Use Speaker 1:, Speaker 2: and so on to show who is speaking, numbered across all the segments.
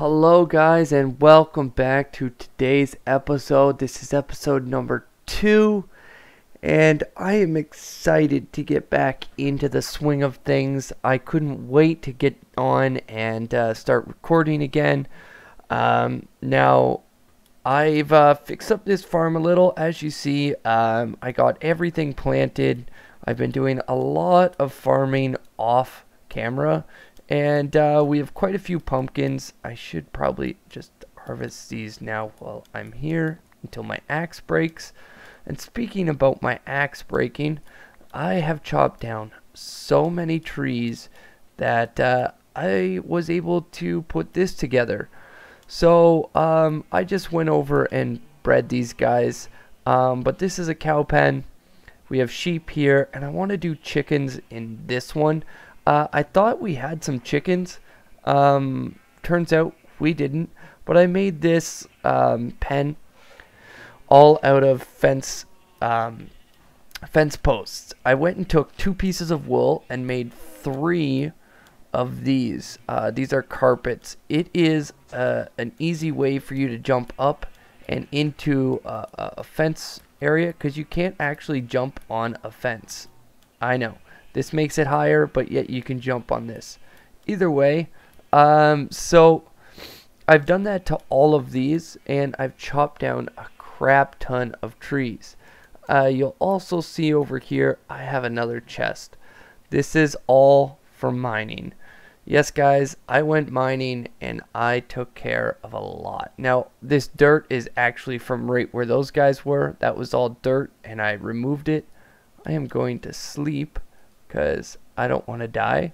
Speaker 1: Hello, guys, and welcome back to today's episode. This is episode number two, and I am excited to get back into the swing of things. I couldn't wait to get on and uh, start recording again. Um, now, I've uh, fixed up this farm a little. As you see, um, I got everything planted. I've been doing a lot of farming off camera and uh, we have quite a few pumpkins. I should probably just harvest these now while I'm here until my axe breaks. And speaking about my axe breaking, I have chopped down so many trees that uh, I was able to put this together. So um, I just went over and bred these guys. Um, but this is a cow pen. We have sheep here, and I want to do chickens in this one. Uh, I thought we had some chickens. Um, turns out we didn't. But I made this um, pen all out of fence um, fence posts. I went and took two pieces of wool and made three of these. Uh, these are carpets. It is uh, an easy way for you to jump up and into a, a fence area because you can't actually jump on a fence. I know. This makes it higher, but yet you can jump on this. Either way, um, so I've done that to all of these, and I've chopped down a crap ton of trees. Uh, you'll also see over here, I have another chest. This is all for mining. Yes, guys, I went mining and I took care of a lot. Now, this dirt is actually from right where those guys were. That was all dirt, and I removed it. I am going to sleep because I don't want to die.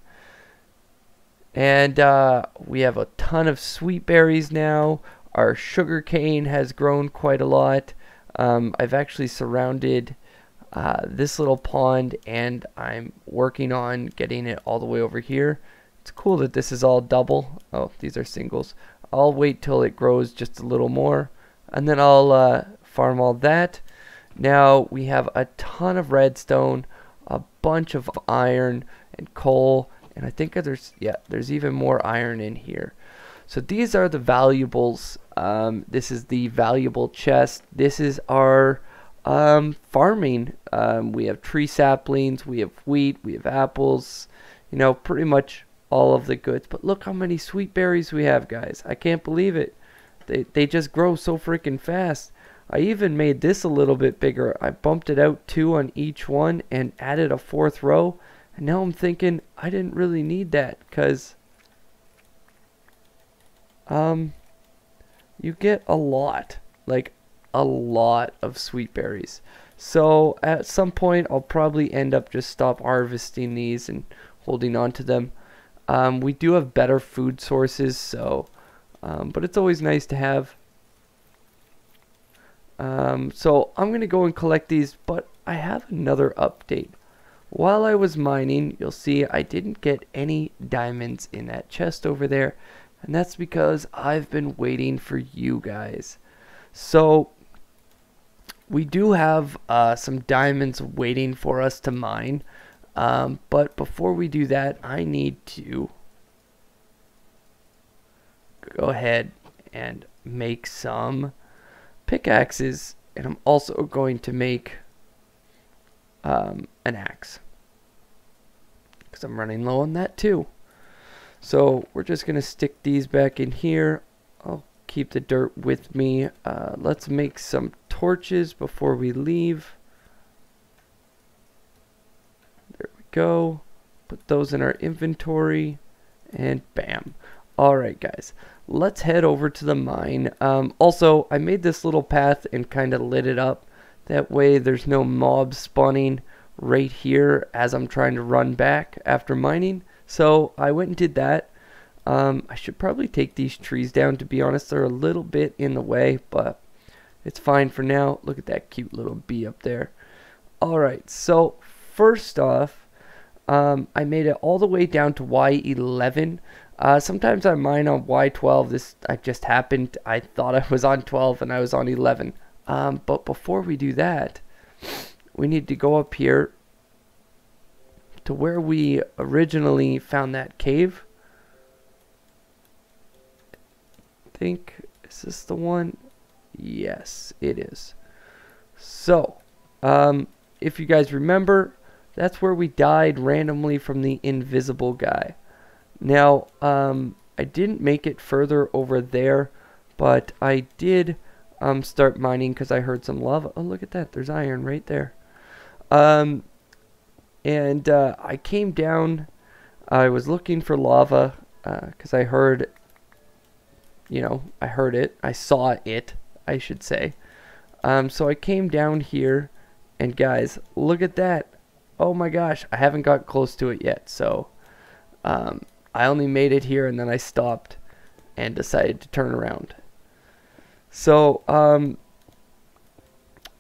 Speaker 1: And uh, we have a ton of sweet berries now. Our sugar cane has grown quite a lot. Um, I've actually surrounded uh, this little pond and I'm working on getting it all the way over here. It's cool that this is all double. Oh, these are singles. I'll wait till it grows just a little more and then I'll uh, farm all that. Now we have a ton of redstone a bunch of iron and coal and I think there's yeah there's even more iron in here. So these are the valuables um, this is the valuable chest. This is our um, farming. Um, we have tree saplings we have wheat we have apples you know pretty much all of the goods. But look how many sweet berries we have guys. I can't believe it. They, they just grow so freaking fast I even made this a little bit bigger. I bumped it out two on each one and added a fourth row. And now I'm thinking I didn't really need that because um, you get a lot, like a lot of sweet berries. So at some point I'll probably end up just stop harvesting these and holding on to them. Um, we do have better food sources, so um, but it's always nice to have um, so I'm going to go and collect these, but I have another update. While I was mining, you'll see I didn't get any diamonds in that chest over there, and that's because I've been waiting for you guys. So we do have uh, some diamonds waiting for us to mine, um, but before we do that, I need to go ahead and make some pickaxes, and I'm also going to make um, an axe. Because I'm running low on that too. So we're just going to stick these back in here. I'll keep the dirt with me. Uh, let's make some torches before we leave. There we go. Put those in our inventory. And bam. Alright guys, let's head over to the mine. Um, also, I made this little path and kind of lit it up. That way there's no mobs spawning right here as I'm trying to run back after mining. So I went and did that. Um, I should probably take these trees down to be honest. They're a little bit in the way, but it's fine for now. Look at that cute little bee up there. Alright, so first off, um, I made it all the way down to Y11. Uh, sometimes I mine on Y12. This I just happened. I thought I was on 12 and I was on 11. Um, but before we do that, we need to go up here to where we originally found that cave. think, is this the one? Yes, it is. So, um, if you guys remember, that's where we died randomly from the invisible guy. Now, um, I didn't make it further over there, but I did um, start mining because I heard some lava. Oh, look at that. There's iron right there. Um, and uh, I came down. I was looking for lava because uh, I heard, you know, I heard it. I saw it, I should say. Um, so I came down here, and guys, look at that. Oh my gosh, I haven't got close to it yet. So um, I only made it here, and then I stopped and decided to turn around. So, um,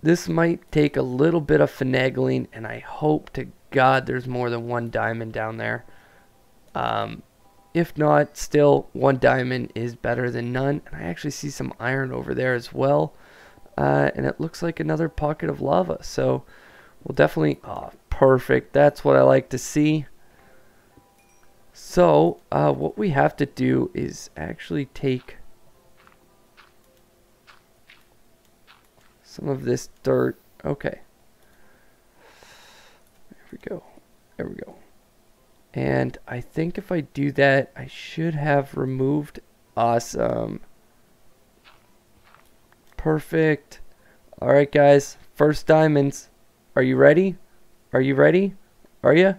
Speaker 1: this might take a little bit of finagling, and I hope to God there's more than one diamond down there. Um, if not, still, one diamond is better than none. And I actually see some iron over there as well. Uh, and it looks like another pocket of lava. So, we'll definitely... Oh, perfect. That's what I like to see. So, uh, what we have to do is actually take some of this dirt. Okay. There we go. There we go. And I think if I do that, I should have removed awesome. Perfect. All right, guys. First diamonds. Are you ready? Are you ready? Are you?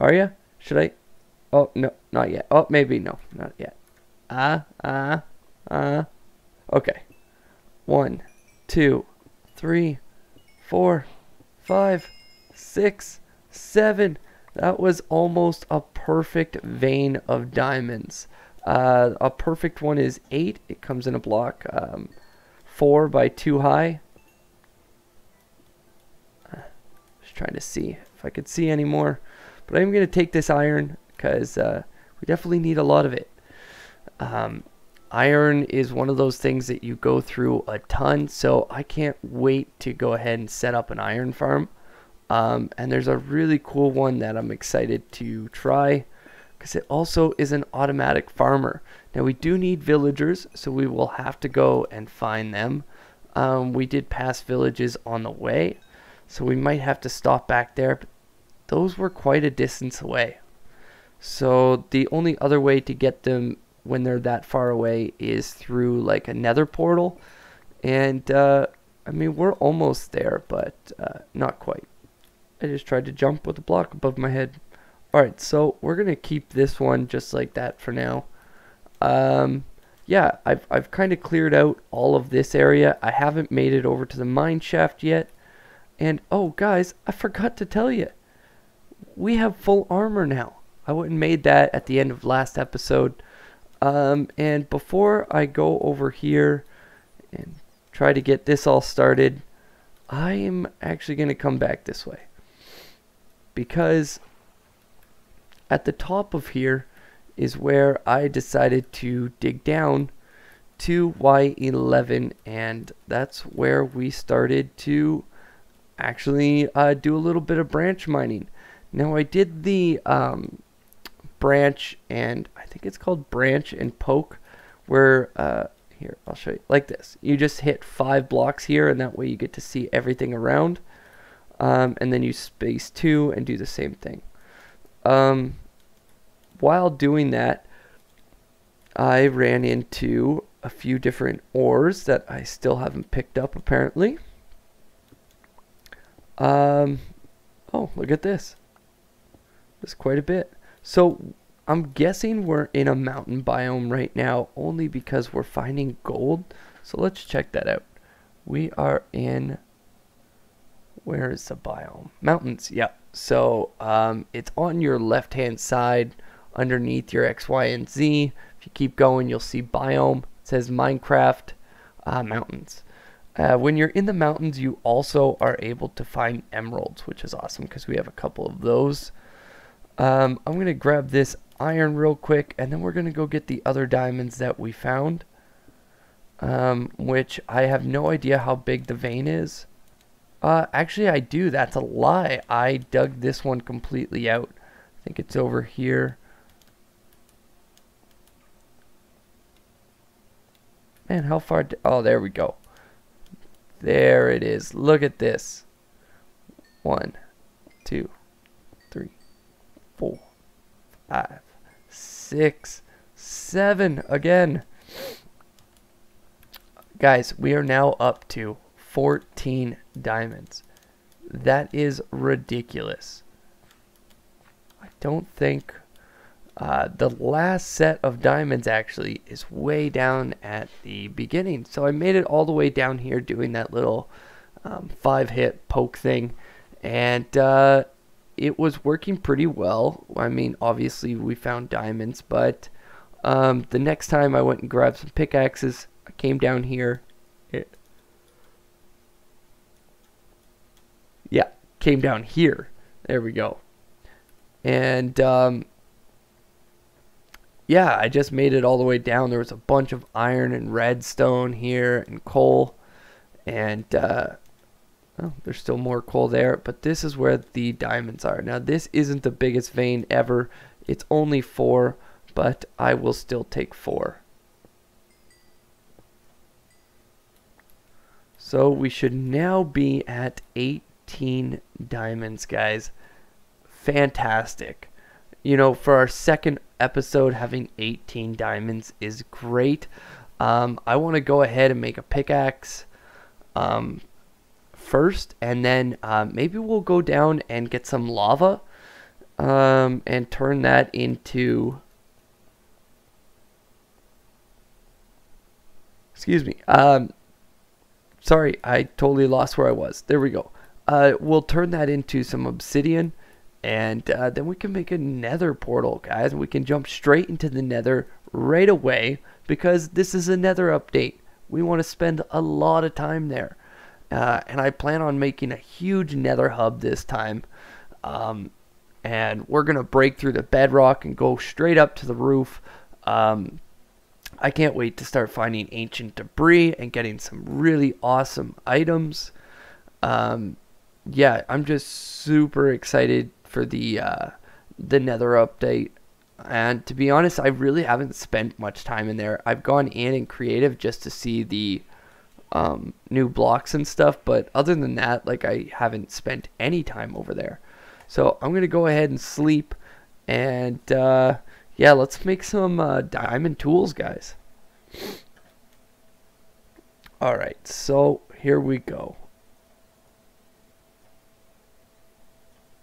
Speaker 1: Are you? Should I? Oh, no, not yet. Oh, maybe. No, not yet. Ah, ah, ah. Okay. One, two, three, four, five, six, seven. That was almost a perfect vein of diamonds. Uh, a perfect one is eight. It comes in a block um, four by two high. Uh, just trying to see if I could see any more. But I'm going to take this iron because uh, we definitely need a lot of it. Um, iron is one of those things that you go through a ton, so I can't wait to go ahead and set up an iron farm. Um, and there's a really cool one that I'm excited to try because it also is an automatic farmer. Now we do need villagers, so we will have to go and find them. Um, we did pass villages on the way, so we might have to stop back there. But those were quite a distance away. So the only other way to get them when they're that far away is through like a nether portal. And uh, I mean, we're almost there, but uh, not quite. I just tried to jump with a block above my head. Alright, so we're going to keep this one just like that for now. Um, yeah, I've, I've kind of cleared out all of this area. I haven't made it over to the mine shaft yet. And, oh, guys, I forgot to tell you. We have full armor now. I went and made that at the end of last episode. Um, and before I go over here and try to get this all started, I am actually going to come back this way. Because at the top of here is where I decided to dig down to Y11 and that's where we started to actually uh, do a little bit of branch mining. Now I did the um, branch and I think it's called branch and poke where uh, here I'll show you like this. You just hit five blocks here and that way you get to see everything around um, and then you space two and do the same thing. Um, while doing that I ran into a few different ores that I still haven't picked up apparently. Um, oh look at this. There's quite a bit so I'm guessing we're in a mountain biome right now only because we're finding gold. So let's check that out. We are in, where is the biome? Mountains, yep. So um, it's on your left hand side underneath your X, Y, and Z. If you keep going, you'll see biome. It says Minecraft uh, mountains. Uh, when you're in the mountains, you also are able to find emeralds, which is awesome because we have a couple of those. Um, I'm going to grab this iron real quick, and then we're going to go get the other diamonds that we found. Um, which I have no idea how big the vein is. Uh, actually, I do. That's a lie. I dug this one completely out. I think it's over here. Man, how far? oh, there we go. There it is. Look at this. One, two, four, five, six, seven. Again. Guys, we are now up to 14 diamonds. That is ridiculous. I don't think uh, the last set of diamonds actually is way down at the beginning. So I made it all the way down here doing that little um, five hit poke thing. And uh, it was working pretty well. I mean, obviously we found diamonds, but um, the next time I went and grabbed some pickaxes, I came down here. It, yeah, came down here. There we go. And um, yeah, I just made it all the way down. There was a bunch of iron and redstone here and coal. And uh, oh, there's still more coal there. But this is where the diamonds are. Now, this isn't the biggest vein ever. It's only four, but I will still take four. So we should now be at 18 diamonds, guys. Fantastic. You know, for our second episode, having 18 diamonds is great. Um, I want to go ahead and make a pickaxe um, first, and then uh, maybe we'll go down and get some lava um, and turn that into. Excuse me. Um, sorry, I totally lost where I was. There we go. Uh, we'll turn that into some obsidian and uh, then we can make a nether portal, guys. We can jump straight into the nether right away because this is a nether update. We want to spend a lot of time there. Uh, and I plan on making a huge nether hub this time. Um, and we're going to break through the bedrock and go straight up to the roof. Um, I can't wait to start finding ancient debris and getting some really awesome items. Um, yeah, I'm just super excited for the uh, the Nether update. And to be honest, I really haven't spent much time in there. I've gone in and creative just to see the um, new blocks and stuff, but other than that, like I haven't spent any time over there. So I'm gonna go ahead and sleep, and uh, yeah, let's make some uh, diamond tools, guys. All right, so here we go.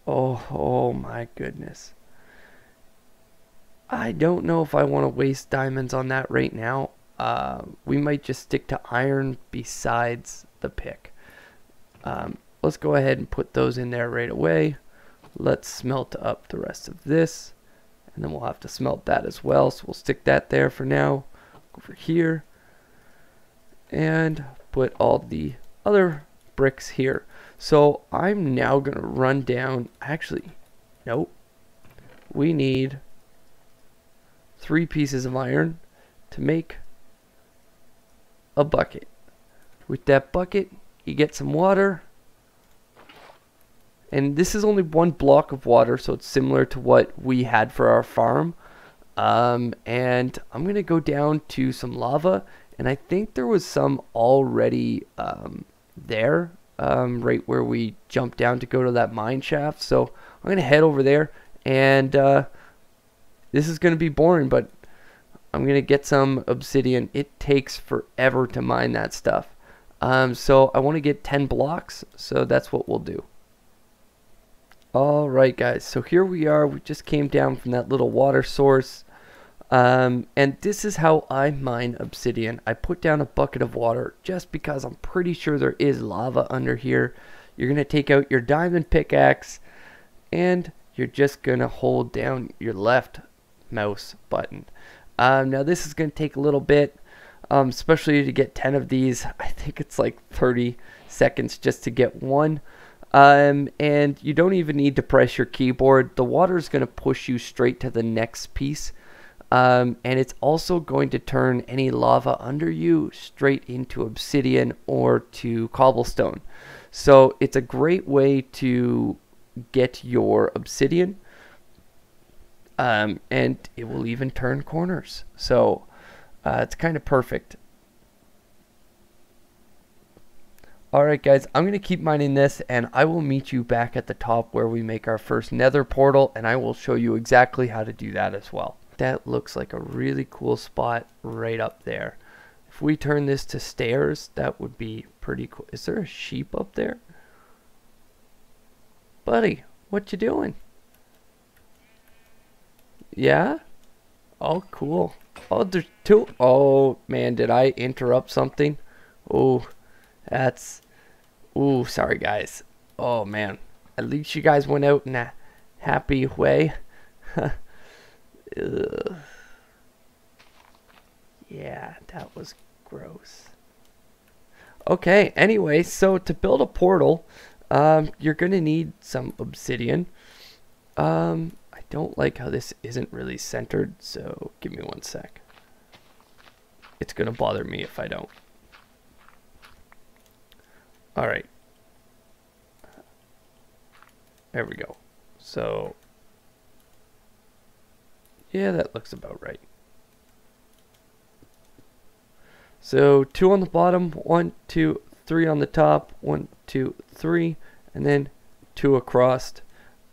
Speaker 1: Oh, oh my goodness. I don't know if I want to waste diamonds on that right now. Uh, we might just stick to iron besides the pick. Um, let's go ahead and put those in there right away. Let's smelt up the rest of this. And then we'll have to smelt that as well. So we'll stick that there for now. Over here. And put all the other bricks here. So I'm now going to run down, actually, nope. We need three pieces of iron to make a bucket. With that bucket, you get some water. And this is only one block of water, so it's similar to what we had for our farm. Um, and I'm going to go down to some lava. And I think there was some already um, there um, right where we jumped down to go to that mine shaft. So I'm going to head over there, and uh, this is going to be boring, but I'm going to get some obsidian. It takes forever to mine that stuff. Um, so I want to get 10 blocks, so that's what we'll do. Alright guys, so here we are. We just came down from that little water source. Um, and this is how I mine obsidian. I put down a bucket of water just because I'm pretty sure there is lava under here. You're going to take out your diamond pickaxe and you're just going to hold down your left mouse button. Um, now this is going to take a little bit, um, especially to get 10 of these. I think it's like 30 seconds just to get one. Um, and you don't even need to press your keyboard. The water is going to push you straight to the next piece. Um, and it's also going to turn any lava under you straight into obsidian or to cobblestone. So it's a great way to get your obsidian. Um, and it will even turn corners. So uh, it's kind of perfect. Alright guys, I'm going to keep mining this and I will meet you back at the top where we make our first nether portal and I will show you exactly how to do that as well. That looks like a really cool spot right up there. If we turn this to stairs, that would be pretty cool. Is there a sheep up there? Buddy, what you doing? Yeah? Oh, cool. Oh, there's two. Oh, man, did I interrupt something? Oh, that's Ooh, sorry guys. Oh man. At least you guys went out in a happy way. yeah, that was gross. Okay, anyway, so to build a portal, um, you're going to need some obsidian. Um, don't like how this isn't really centered, so give me one sec. It's going to bother me if I don't. All right. There we go. So, yeah, that looks about right. So two on the bottom, one, two, three on the top, one, two, three, and then two across.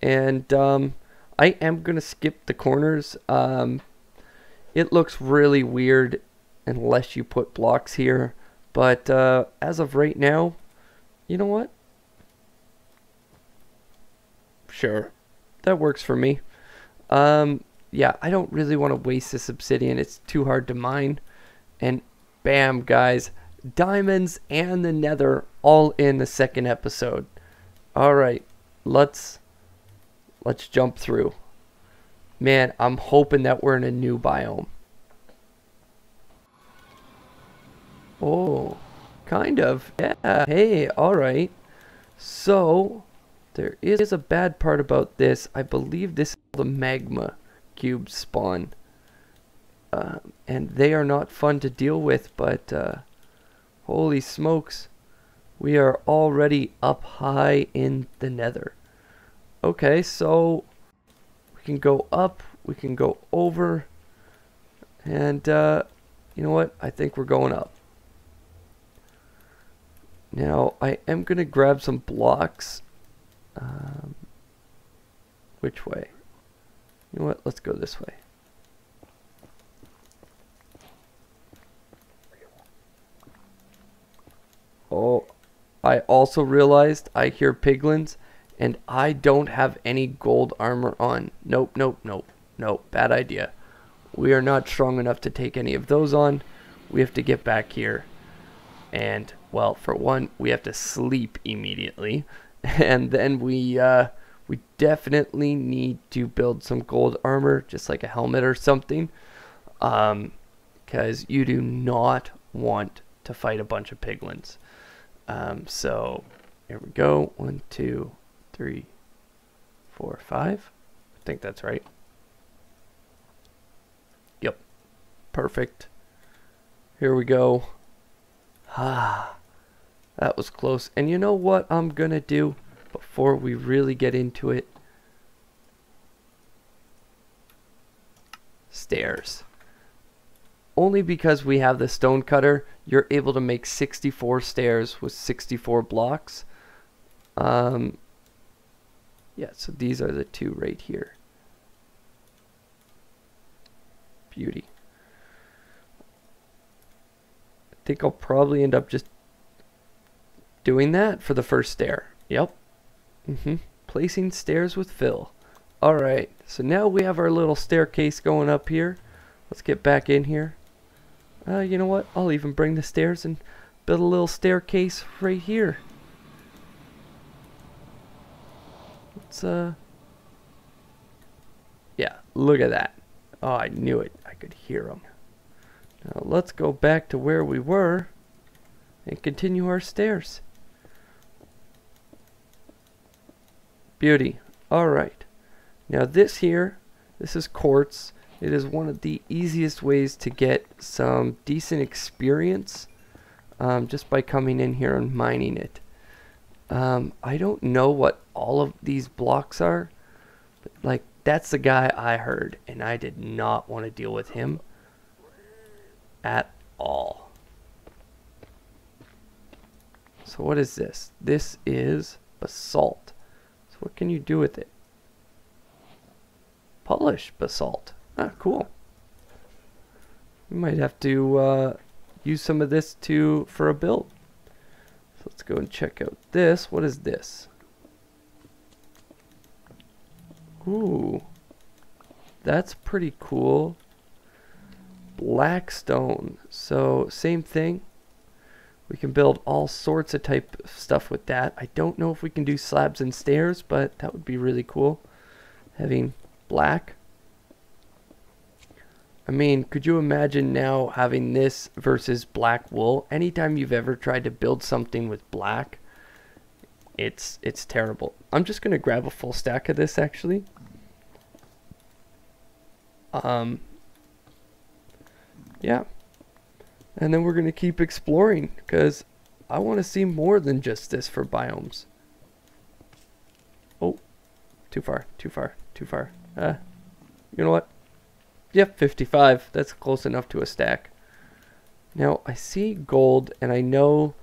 Speaker 1: And um, I am going to skip the corners. Um, it looks really weird unless you put blocks here. But uh, as of right now, you know what? Sure. That works for me. Um, yeah, I don't really want to waste this obsidian. It's too hard to mine. And bam, guys. Diamonds and the nether all in the second episode. Alright, let's let's jump through. Man, I'm hoping that we're in a new biome. Oh. Kind of. Yeah. Hey, alright. So, there is a bad part about this. I believe this is the magma cube spawn. Uh, and they are not fun to deal with, but uh, holy smokes. We are already up high in the nether. Okay, so we can go up, we can go over, and uh, you know what? I think we're going up. Now, I am going to grab some blocks. Um, which way? You know what? Let's go this way. Oh, I also realized I hear piglins and I don't have any gold armor on. Nope, nope, nope, nope. Bad idea. We are not strong enough to take any of those on. We have to get back here and well, for one, we have to sleep immediately, and then we uh, we definitely need to build some gold armor, just like a helmet or something, um, because you do not want to fight a bunch of piglins. Um, so here we go. One, two, three, four, five. I think that's right. Yep. Perfect. Here we go. Ah. That was close. And you know what I'm going to do before we really get into it? Stairs. Only because we have the stone cutter, you're able to make 64 stairs with 64 blocks. Um, yeah, so these are the two right here. Beauty. I think I'll probably end up just Doing that for the first stair. Yep. Mm-hmm. Placing stairs with fill. Alright, so now we have our little staircase going up here. Let's get back in here. Uh, you know what? I'll even bring the stairs and build a little staircase right here. Let's, uh... Yeah, look at that. Oh, I knew it. I could hear them. Now let's go back to where we were and continue our stairs. Beauty. Alright. Now this here, this is quartz. It is one of the easiest ways to get some decent experience um, just by coming in here and mining it. Um, I don't know what all of these blocks are, like that's the guy I heard and I did not want to deal with him at all. So what is this? This is basalt. So what can you do with it? Polish basalt. Ah, cool. We might have to uh, use some of this to for a build. So let's go and check out this. What is this? Ooh. That's pretty cool. Blackstone. So same thing. We can build all sorts of type of stuff with that. I don't know if we can do slabs and stairs, but that would be really cool. Having black. I mean, could you imagine now having this versus black wool? Anytime you've ever tried to build something with black, it's it's terrible. I'm just going to grab a full stack of this actually. Um, yeah. And then we're going to keep exploring because I want to see more than just this for biomes. Oh, too far, too far, too far. Uh, you know what? Yep, 55. That's close enough to a stack. Now, I see gold, and I know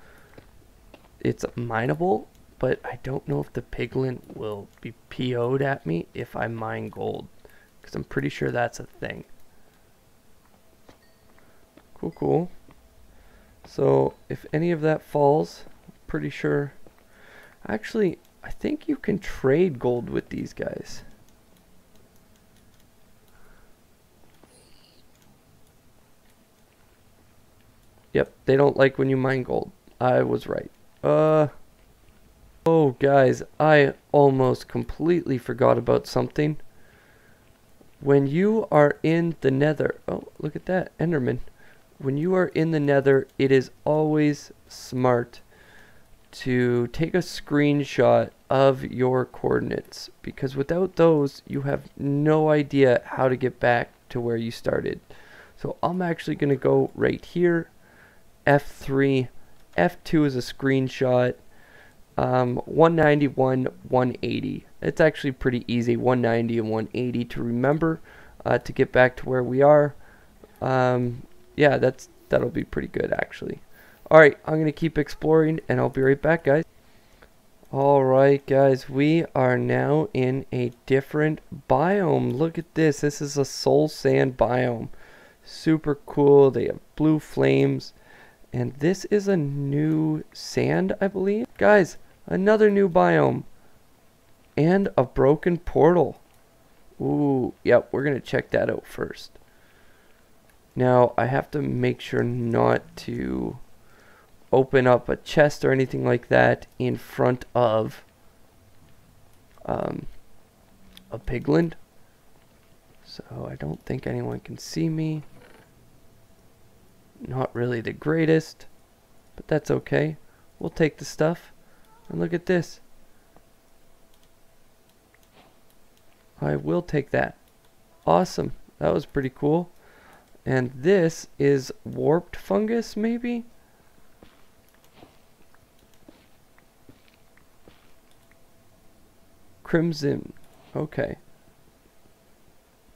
Speaker 1: it's mineable, but I don't know if the piglin will be PO'd at me if I mine gold. Because I'm pretty sure that's a thing. Cool, cool. So, if any of that falls, pretty sure... Actually, I think you can trade gold with these guys. Yep, they don't like when you mine gold. I was right. Uh... Oh, guys, I almost completely forgot about something. When you are in the nether... Oh, look at that, Enderman. When you are in the nether, it is always smart to take a screenshot of your coordinates. Because without those, you have no idea how to get back to where you started. So I'm actually going to go right here F3. F2 is a screenshot. Um, 191, 180. It's actually pretty easy, 190 and 180 to remember uh, to get back to where we are. Um, yeah, that's that'll be pretty good actually. Alright, I'm going to keep exploring and I'll be right back guys. Alright guys, we are now in a different biome. Look at this, this is a soul sand biome. Super cool, they have blue flames. And this is a new sand, I believe. Guys, another new biome. And a broken portal. Ooh, yep, we're going to check that out first. Now, I have to make sure not to open up a chest or anything like that in front of um, a piglin. So I don't think anyone can see me. Not really the greatest, but that's okay. We'll take the stuff. And look at this. I will take that. Awesome. That was pretty cool. And this is warped fungus, maybe? Crimson. Okay.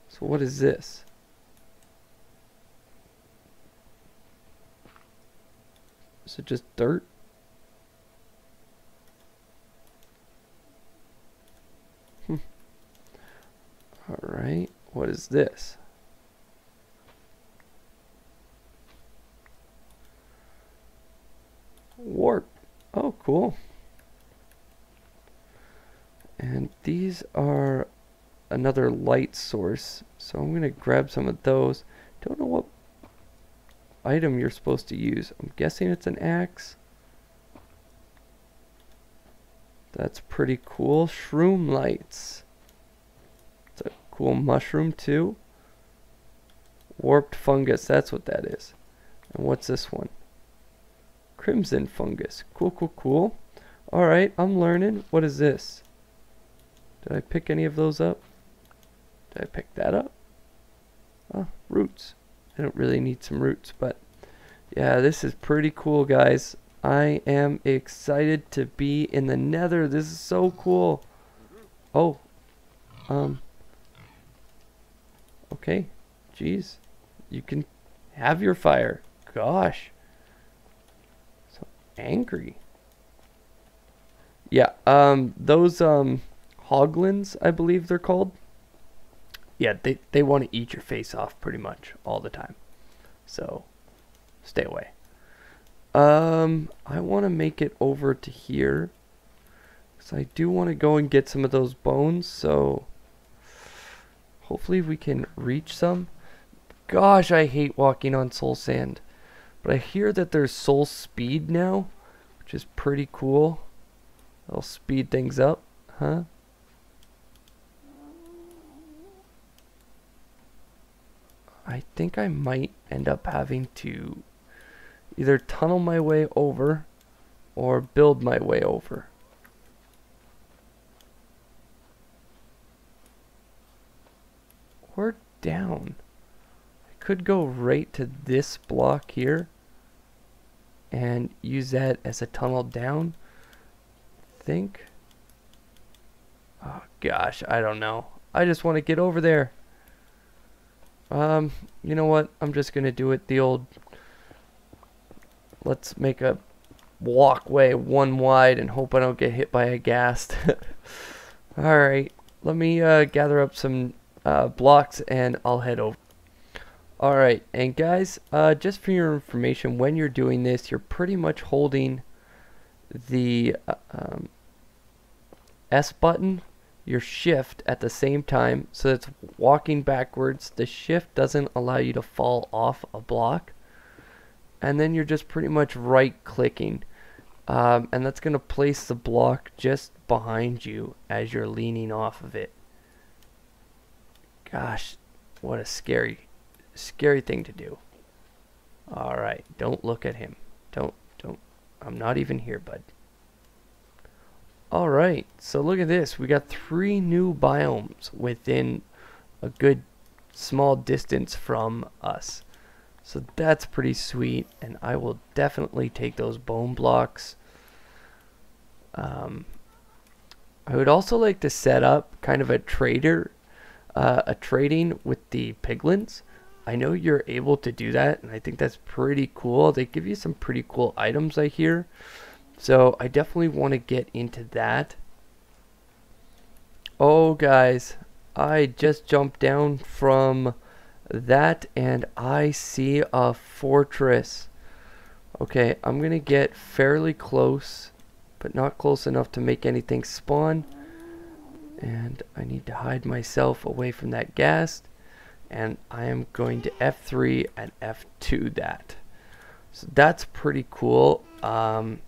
Speaker 1: So what is this? Is it just dirt? Alright, what is this? Warp. Oh, cool. And these are another light source. So I'm going to grab some of those. Don't know what item you're supposed to use. I'm guessing it's an axe. That's pretty cool. Shroom lights. Cool mushroom too. Warped fungus, that's what that is. And what's this one? Crimson fungus. Cool, cool, cool. Alright, I'm learning. What is this? Did I pick any of those up? Did I pick that up? Oh, roots. I don't really need some roots, but yeah, this is pretty cool, guys. I am excited to be in the nether. This is so cool. Oh, um, okay, jeez. You can have your fire. Gosh. So angry. Yeah, um, those um, hoglins, I believe they're called. Yeah, they, they want to eat your face off pretty much all the time. So, stay away. Um, I want to make it over to here. Because I do want to go and get some of those bones, so... Hopefully we can reach some. Gosh, I hate walking on soul sand. But I hear that there's soul speed now, which is pretty cool. That'll speed things up, huh? I think I might end up having to either tunnel my way over or build my way over. Or down. I could go right to this block here and use that as a tunnel down. Think. Oh gosh, I don't know. I just want to get over there. Um, you know what? I'm just going to do it the old... Let's make a walkway one wide and hope I don't get hit by a ghast. Alright, let me uh, gather up some uh, blocks and I'll head over. Alright, and guys, uh, just for your information, when you're doing this, you're pretty much holding the uh, um, S button your shift at the same time so it's walking backwards the shift doesn't allow you to fall off a block and then you're just pretty much right clicking um, and that's going to place the block just behind you as you're leaning off of it gosh what a scary scary thing to do alright don't look at him don't don't I'm not even here bud Alright, so look at this. We got three new biomes within a good small distance from us. So that's pretty sweet, and I will definitely take those bone blocks. Um, I would also like to set up kind of a trader, uh, a trading with the piglins. I know you're able to do that, and I think that's pretty cool. They give you some pretty cool items, I hear. So I definitely want to get into that. Oh, guys, I just jumped down from that and I see a fortress. Okay, I'm going to get fairly close, but not close enough to make anything spawn. And I need to hide myself away from that ghast. And I am going to F3 and F2 that. So that's pretty cool. Um,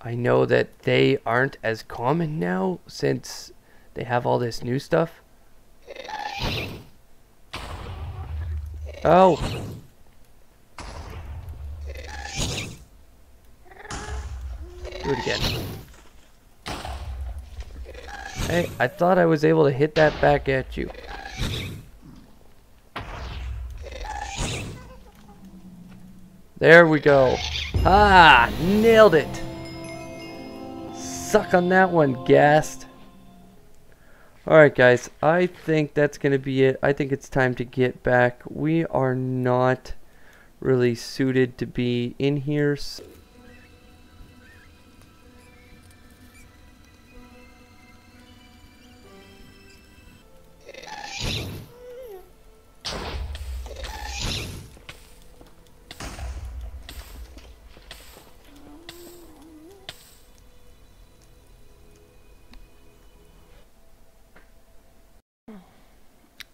Speaker 1: I know that they aren't as common now since they have all this new stuff. Oh. Do it again. Hey, I thought I was able to hit that back at you. There we go. Ah, nailed it suck on that one, ghast. Alright guys, I think that's going to be it. I think it's time to get back. We are not really suited to be in here. So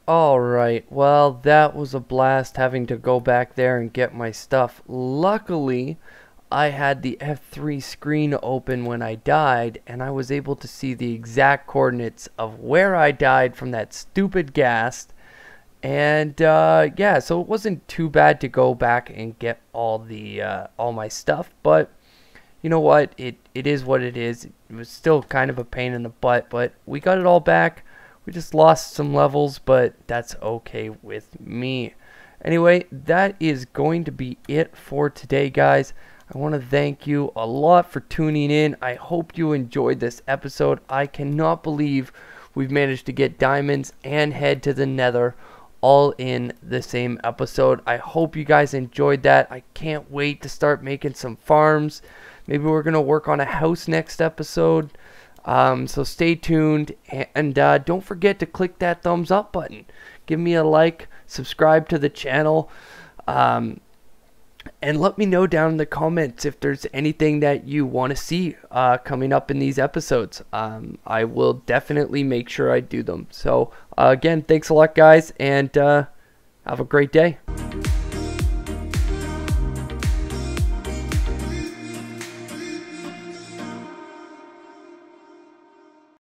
Speaker 1: Alright, well that was a blast having to go back there and get my stuff. Luckily, I had the F3 screen open when I died and I was able to see the exact coordinates of where I died from that stupid ghast. And uh, yeah, so it wasn't too bad to go back and get all the uh, all my stuff, but you know what? It it is what it is. It was still kind of a pain in the butt, but we got it all back. We just lost some levels, but that's okay with me. Anyway, that is going to be it for today, guys. I want to thank you a lot for tuning in. I hope you enjoyed this episode. I cannot believe we've managed to get diamonds and head to the nether all in the same episode. I hope you guys enjoyed that. I can't wait to start making some farms Maybe we're going to work on a house next episode. Um, so stay tuned and uh, don't forget to click that thumbs up button. Give me a like, subscribe to the channel, um, and let me know down in the comments if there's anything that you want to see uh, coming up in these episodes. Um, I will definitely make sure I do them. So, uh, again, thanks a lot, guys, and uh, have a great day.